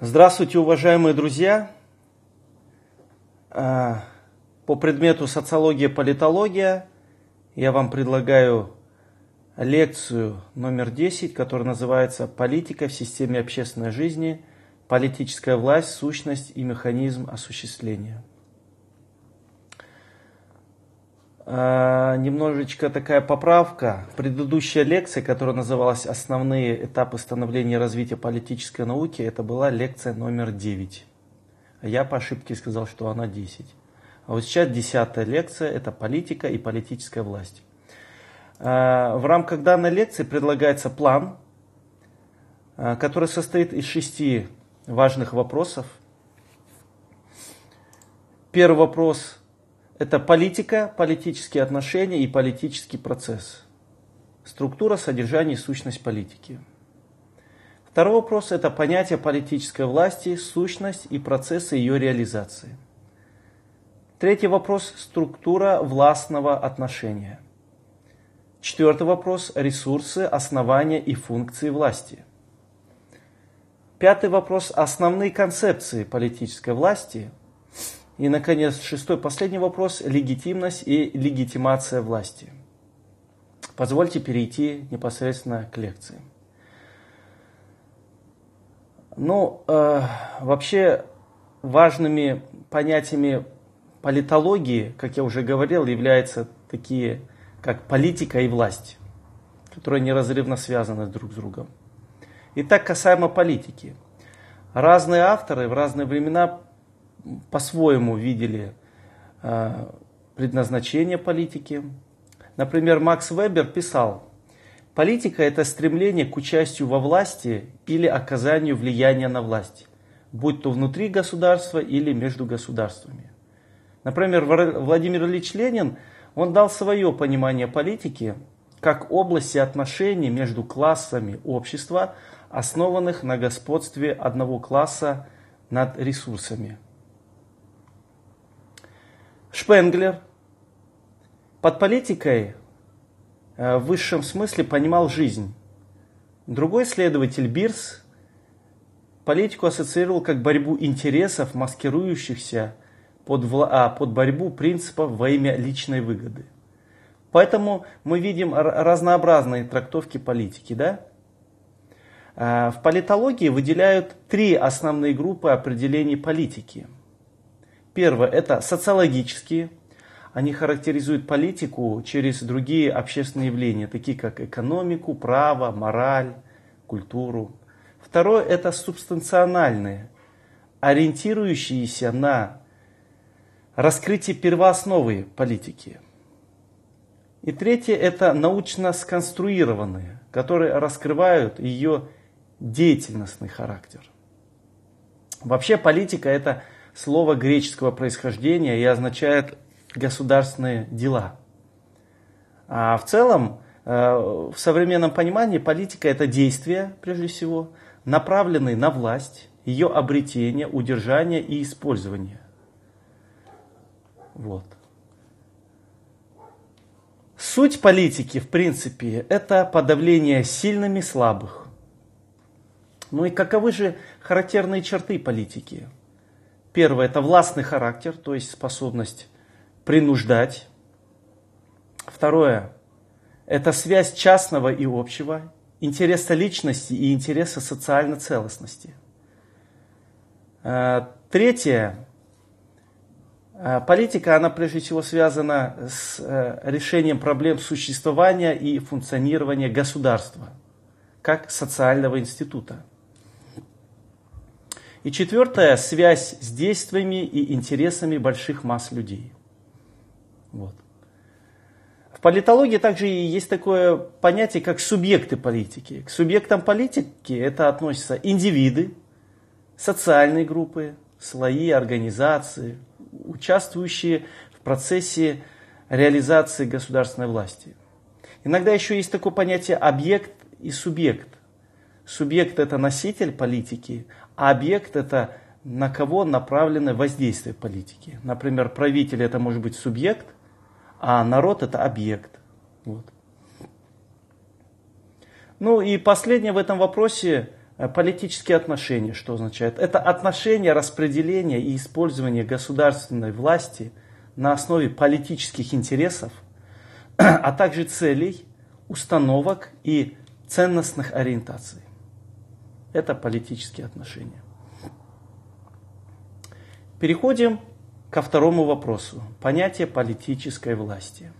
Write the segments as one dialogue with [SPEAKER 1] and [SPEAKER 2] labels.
[SPEAKER 1] Здравствуйте, уважаемые друзья! А, по предмету социология, политология я вам предлагаю лекцию номер 10, которая называется «Политика в системе общественной жизни. Политическая власть, сущность и механизм осуществления». А, немножечко такая поправка. Предыдущая лекция, которая называлась «Основные этапы становления и развития политической науки», это была лекция номер 9. А я по ошибке сказал, что она 10. А вот сейчас десятая лекция – это политика и политическая власть. А, в рамках данной лекции предлагается план, а, который состоит из шести важных вопросов. Первый вопрос это политика, политические отношения и политический процесс. Структура, содержание и сущность политики. Второй вопрос – это понятие политической власти, сущность и процессы ее реализации. Третий вопрос – структура властного отношения. Четвертый вопрос – ресурсы, основания и функции власти. Пятый вопрос – основные концепции политической власти – и, наконец, шестой, последний вопрос – легитимность и легитимация власти. Позвольте перейти непосредственно к лекции. Ну, э, вообще важными понятиями политологии, как я уже говорил, являются такие, как политика и власть, которые неразрывно связаны друг с другом. Итак, касаемо политики. Разные авторы в разные времена по-своему видели э, предназначение политики. Например, Макс Вебер писал, политика – это стремление к участию во власти или оказанию влияния на власть, будь то внутри государства или между государствами. Например, Владимир Ильич Ленин, он дал свое понимание политики как области отношений между классами общества, основанных на господстве одного класса над ресурсами – Шпенглер под политикой э, в высшем смысле понимал жизнь. Другой исследователь Бирс политику ассоциировал как борьбу интересов, маскирующихся под, а, под борьбу принципов во имя личной выгоды. Поэтому мы видим разнообразные трактовки политики. Да? Э, в политологии выделяют три основные группы определений политики – Первое – это социологические. Они характеризуют политику через другие общественные явления, такие как экономику, право, мораль, культуру. Второе – это субстанциональные, ориентирующиеся на раскрытие первоосновы политики. И третье – это научно сконструированные, которые раскрывают ее деятельностный характер. Вообще политика – это слово греческого происхождения и означает государственные дела. А в целом, э, в современном понимании, политика это действия, прежде всего, направленные на власть, ее обретение, удержание и использование. Вот. Суть политики, в принципе, это подавление сильными слабых. Ну и каковы же характерные черты политики? Первое – это властный характер, то есть способность принуждать. Второе – это связь частного и общего, интереса личности и интереса социальной целостности. Э, третье э, – политика, она прежде всего связана с э, решением проблем существования и функционирования государства, как социального института. И четвертое – связь с действиями и интересами больших масс людей. Вот. В политологии также есть такое понятие, как субъекты политики. К субъектам политики это относятся индивиды, социальные группы, слои, организации, участвующие в процессе реализации государственной власти. Иногда еще есть такое понятие объект и субъект. Субъект это носитель политики, а объект это на кого направлено воздействие политики. Например, правитель это может быть субъект, а народ это объект. Вот. Ну и последнее в этом вопросе Э, политические отношения, что означает? Это отношение, распределение и использование государственной власти на основе политических интересов, а также целей, установок и ценностных ориентаций. Это политические отношения. Переходим ко второму вопросу. Понятие политической власти.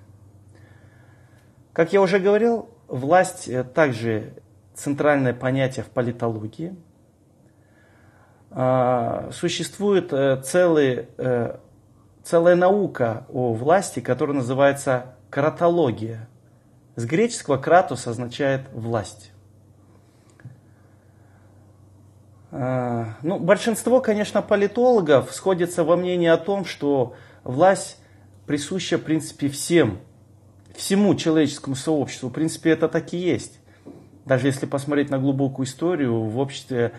[SPEAKER 1] Как я уже говорил, власть э, также центральное понятие в политологии. А, существует э, целый, э, целая наука о власти, которая называется кратология. С греческого кратус означает власть. А, ну, большинство, конечно, политологов сходятся во мнении о том, что власть присуща, в принципе, всем, всему человеческому сообществу. В принципе, это так и есть. Даже если посмотреть на глубокую историю, в обществе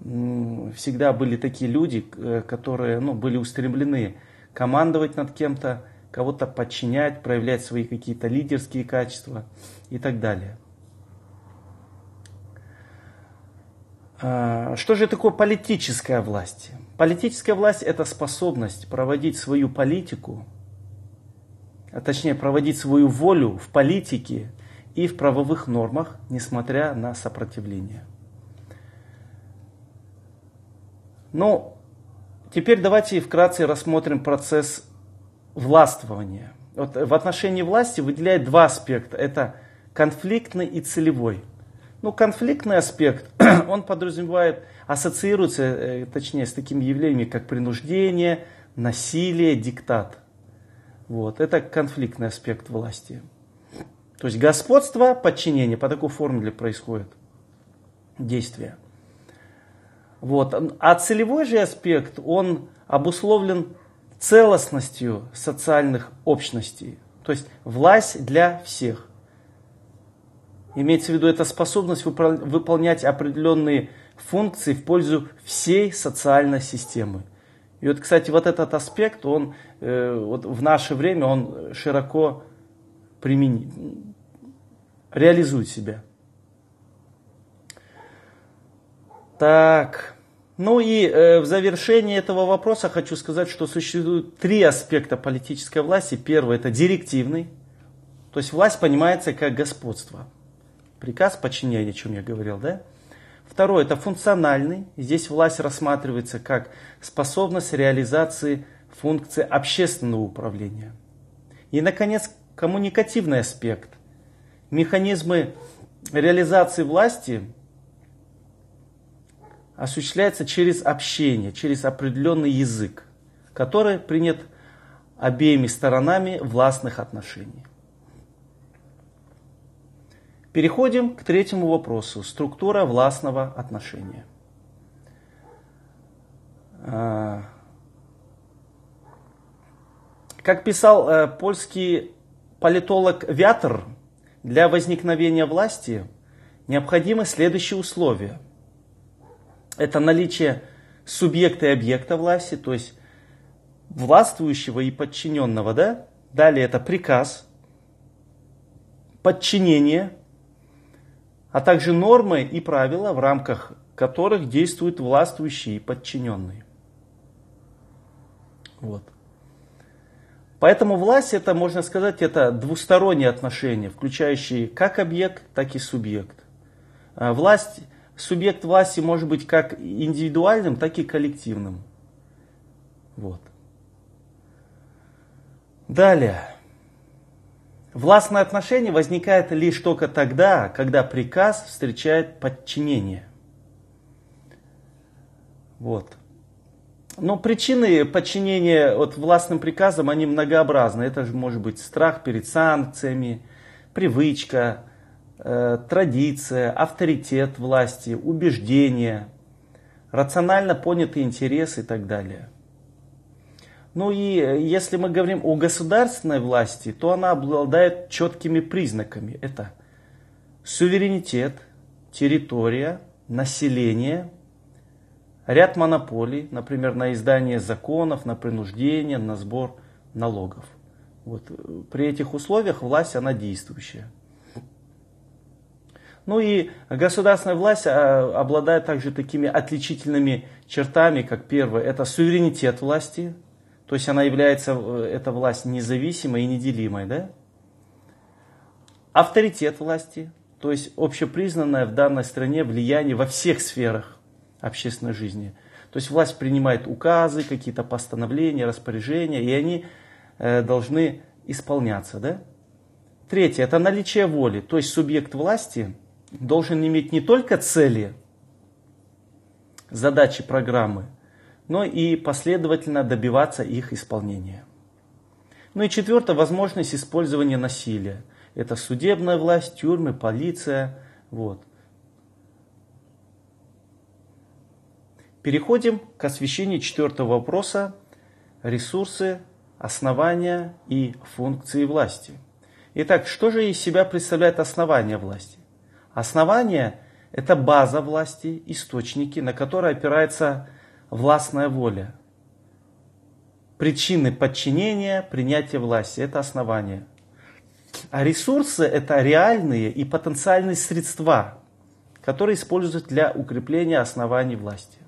[SPEAKER 1] всегда были такие люди, э, которые ну, были устремлены командовать над кем-то, кого-то подчинять, проявлять свои какие-то лидерские качества и так далее. Что же такое политическая власть? Политическая власть – это способность проводить свою политику, а точнее проводить свою волю в политике и в правовых нормах, несмотря на сопротивление. Ну, теперь давайте вкратце рассмотрим процесс властвования. Вот в отношении власти выделяет два аспекта. Это конфликтный и целевой. Ну, конфликтный аспект, он подразумевает, ассоциируется, э, точнее, с такими явлениями, как принуждение, насилие, диктат. Вот, это конфликтный аспект власти. То есть господство, подчинение по такой формуле происходит действие. Вот. А целевой же аспект, он обусловлен целостностью социальных общностей. То есть власть для всех. Имеется в виду эта способность выполнять определенные функции в пользу всей социальной системы. И вот, кстати, вот этот аспект, он э, вот в наше время, он широко применим, реализует себя. Так, ну и э, в завершении этого вопроса хочу сказать, что существует три аспекта политической власти. Первый это директивный, то есть власть понимается как господство. Приказ подчинения, о чем я говорил, да? Второй это функциональный. Здесь власть рассматривается как способность реализации функции общественного управления. И, наконец, коммуникативный аспект механизмы реализации власти осуществляются через общение, через определенный язык, который принят обеими сторонами властных отношений. Переходим к третьему вопросу. Структура властного отношения. А, как писал э, польский политолог Вятер, для возникновения власти необходимы следующие условия. Это наличие субъекта и объекта власти, то есть властвующего и подчиненного, да? Далее это приказ, подчинение, а также нормы и правила, в рамках которых действуют властвующие и подчиненные. Вот. Поэтому власть это, можно сказать, это двусторонние отношения, включающие как объект, так и субъект. А власть, субъект власти может быть как индивидуальным, так и коллективным. Вот. Далее. Властное отношение возникает лишь только тогда, когда приказ встречает подчинение. Вот. Но причины подчинения вот, властным приказам, они многообразны. Это же может быть страх перед санкциями, привычка, э, традиция, авторитет власти, убеждения, рационально понятый интерес и так далее. Ну и э, если мы говорим о государственной власти, то она обладает четкими признаками. Это суверенитет, территория, население – ряд монополий, например, на издание законов, на принуждение, на сбор налогов. Вот. При этих условиях власть, она действующая. Ну и государственная власть а, обладает также такими отличительными чертами, как первое, это суверенитет власти, то есть она является, э, эта власть независимой и неделимой, да? Авторитет власти, то есть общепризнанное в данной стране влияние во всех сферах общественной жизни. То есть власть принимает указы, какие-то постановления, распоряжения, и они э, должны исполняться. Да? Третье – это наличие воли. То есть субъект власти должен иметь не только цели, задачи программы, но и последовательно добиваться их исполнения. Ну и четвертое – возможность использования насилия. Это судебная власть, тюрьмы, полиция. Вот. Переходим к освещению четвертого вопроса – ресурсы, основания и функции власти. Итак, что же из себя представляет основание власти? Основание – это база власти, источники, на которые опирается властная воля. Причины подчинения, принятия власти – это основание. А ресурсы – это реальные и потенциальные средства, которые используются для укрепления оснований власти.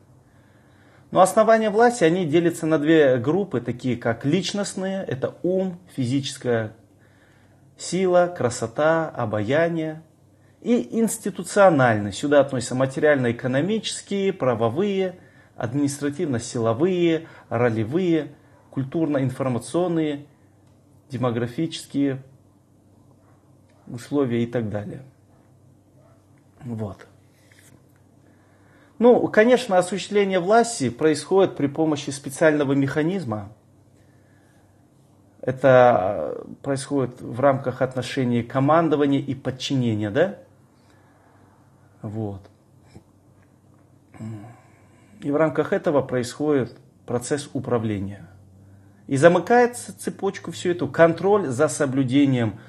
[SPEAKER 1] Но основания власти, они делятся на две группы, такие как личностные, это ум, физическая сила, красота, обаяние. И институциональные, сюда относятся материально-экономические, правовые, административно-силовые, ролевые, культурно-информационные, демографические условия и так далее. Вот. Ну, конечно, осуществление власти происходит при помощи специального механизма, это происходит в рамках отношений командования и подчинения, да? Вот. И в рамках этого происходит процесс управления. И замыкается цепочку всю эту контроль за соблюдением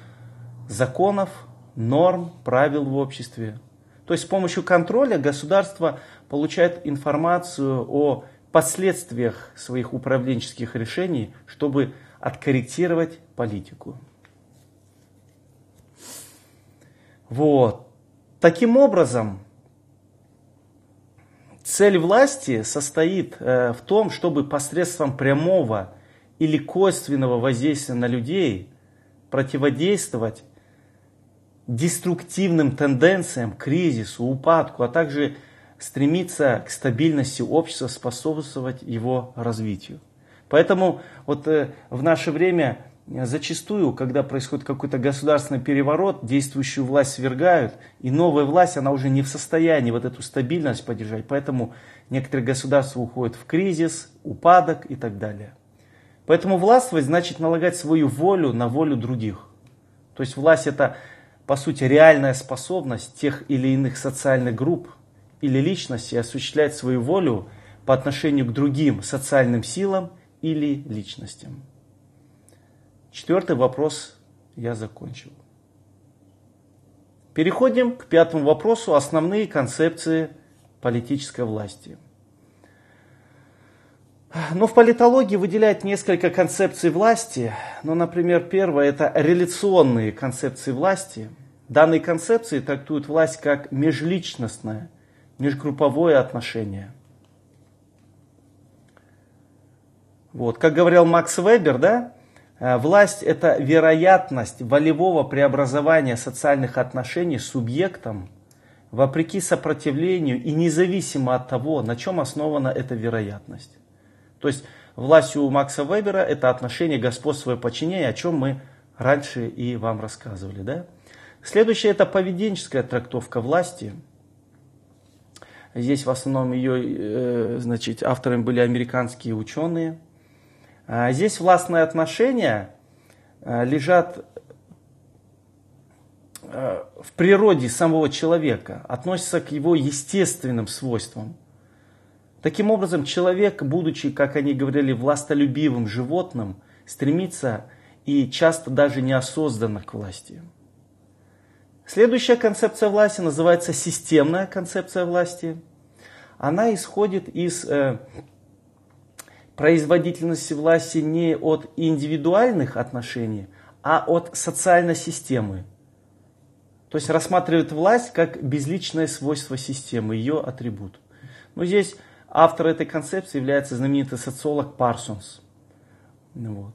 [SPEAKER 1] законов, норм, правил в обществе. То есть с помощью контроля государство получает информацию о последствиях своих управленческих решений, чтобы откорректировать политику. Вот. Таким образом, цель власти состоит э, в том, чтобы посредством прямого или косвенного воздействия на людей противодействовать деструктивным тенденциям, кризису, упадку, а также стремиться к стабильности общества, способствовать его развитию. Поэтому вот э, в наше время зачастую, когда происходит какой-то государственный переворот, действующую власть свергают, и новая власть, она уже не в состоянии вот эту стабильность поддержать. Поэтому некоторые государства уходят в кризис, упадок и так далее. Поэтому властвовать значит налагать свою волю на волю других. То есть власть это, по сути, реальная способность тех или иных социальных групп или личностей осуществлять свою волю по отношению к другим социальным силам или личностям. Четвертый вопрос я закончил. Переходим к пятому вопросу. Основные концепции политической власти. Ну, в политологии выделяют несколько концепций власти. Ну, например, первое – это реляционные концепции власти. Данные концепции трактуют власть как межличностное, межгрупповое отношение – Вот. Как говорил Макс Вебер, да, власть это вероятность волевого преобразования социальных отношений с субъектом вопреки сопротивлению и независимо от того, на чем основана эта вероятность. То есть власть у Макса Вебера это отношение господства и подчинения, о чем мы раньше и вам рассказывали. Да? Следующее это поведенческая трактовка власти. Здесь в основном ее э, значит, авторами были американские ученые. А здесь властные отношения а, лежат а, в природе самого человека, относятся к его естественным свойствам. Таким образом, человек, будучи, как они говорили, властолюбивым животным, стремится и часто даже неосознанно к власти. Следующая концепция власти называется системная концепция власти. Она исходит из э, производительности власти не от индивидуальных отношений, а от социальной системы. То есть рассматривает власть как безличное свойство системы, ее атрибут. Но здесь автор этой концепции является знаменитый социолог Парсонс. Вот.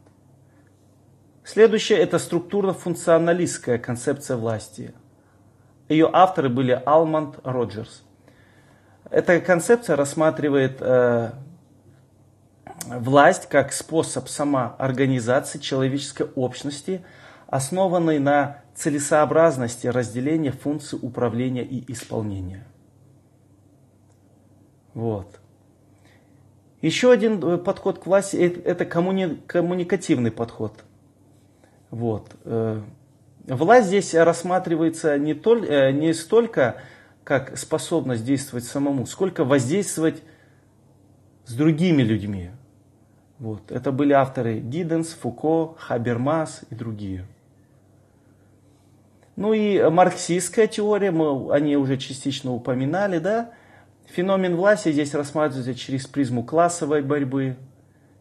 [SPEAKER 1] Следующее – это структурно-функционалистская концепция власти. Ее авторы были Алманд Роджерс. Эта концепция рассматривает э, власть как способ самоорганизации человеческой общности, основанной на целесообразности разделения функций управления и исполнения. Вот. Еще один э, подход к власти – это коммуни, коммуникативный подход. Вот. Э, власть здесь рассматривается не, толь, э, не столько как способность действовать самому, сколько воздействовать с другими людьми. Вот. Это были авторы Гиденс, Фуко, Хабермас и другие. Ну и марксистская теория, мы о ней уже частично упоминали, да? Феномен власти здесь рассматривается через призму классовой борьбы.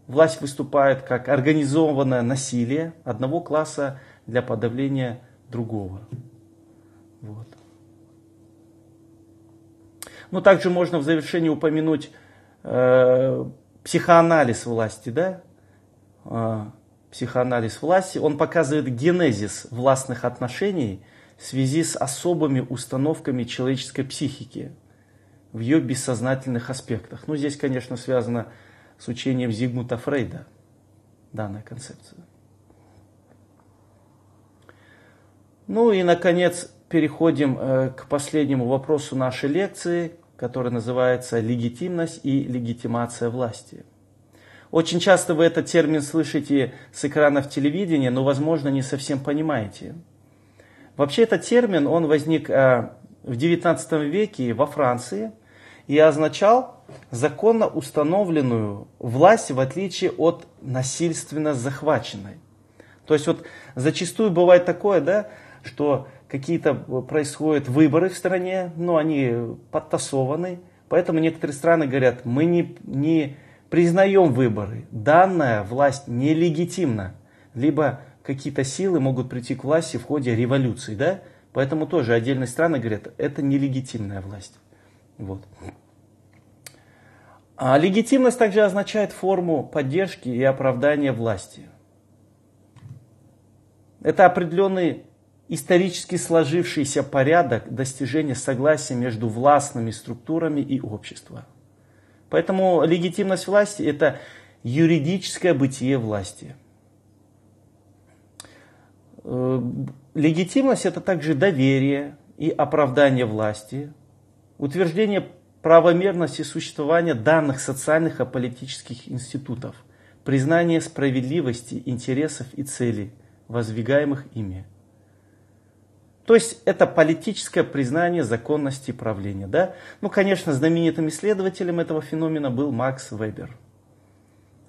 [SPEAKER 1] Власть выступает как организованное насилие одного класса для подавления другого. Вот. Ну, также можно в завершении упомянуть э, психоанализ власти, да? Э, психоанализ власти, он показывает генезис властных отношений в связи с особыми установками человеческой психики в ее бессознательных аспектах. Ну, здесь, конечно, связано с учением Зигмунда Фрейда данная концепция. Ну и, наконец, переходим э, к последнему вопросу нашей лекции, который называется «Легитимность и легитимация власти». Очень часто вы этот термин слышите с экранов телевидения, но, возможно, не совсем понимаете. Вообще этот термин, он возник э, в XIX веке во Франции и означал законно установленную власть в отличие от насильственно захваченной. То есть вот зачастую бывает такое, да, что какие-то происходят выборы в стране, но они подтасованы, поэтому некоторые страны говорят, мы не, не признаем выборы, данная власть нелегитимна, либо какие-то силы могут прийти к власти в ходе революции, да? Поэтому тоже отдельные страны говорят, это нелегитимная власть. Вот. А легитимность также означает форму поддержки и оправдания власти. Это определенный исторически сложившийся порядок достижения согласия между властными структурами и обществом. Поэтому легитимность власти – это юридическое бытие власти. Э, легитимность – это также доверие и оправдание власти, утверждение правомерности существования данных социальных и политических институтов, признание справедливости, интересов и целей, воздвигаемых ими. То есть это политическое признание законности правления. Да? Ну, конечно, знаменитым исследователем этого феномена был Макс Вебер.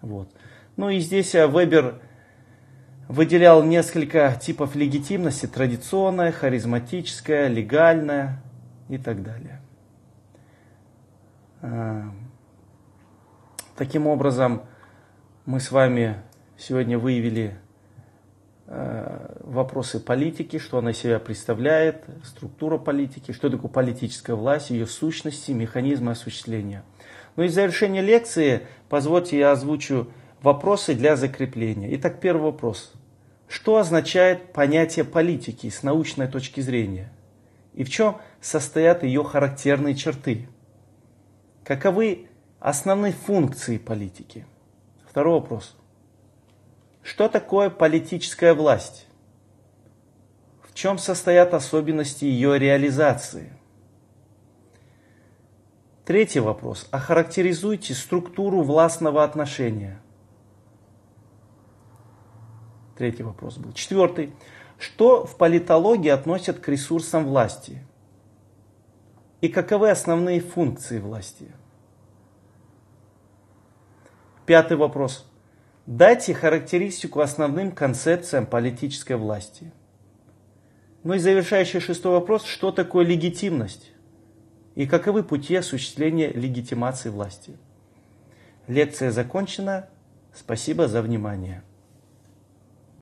[SPEAKER 1] Вот. Ну и здесь э, Вебер выделял несколько типов легитимности. Традиционная, харизматическая, легальная и так далее. Э, таким образом, мы с вами сегодня выявили вопросы политики, что она себя представляет, структура политики, что такое политическая власть, ее сущности, механизмы осуществления. Ну и в завершение лекции позвольте я озвучу вопросы для закрепления. Итак, первый вопрос. Что означает понятие политики с научной точки зрения? И в чем состоят ее характерные черты? Каковы основные функции политики? Второй вопрос. Что такое политическая власть? Чем состоят особенности ее реализации? Третий вопрос. Охарактеризуйте структуру властного отношения. Третий вопрос был. Четвертый. Что в политологии относят к ресурсам власти? И каковы основные функции власти? Пятый вопрос. Дайте характеристику основным концепциям политической власти. Ну и завершающий шестой вопрос, что такое легитимность? И каковы пути осуществления легитимации власти? Лекция закончена. Спасибо за внимание.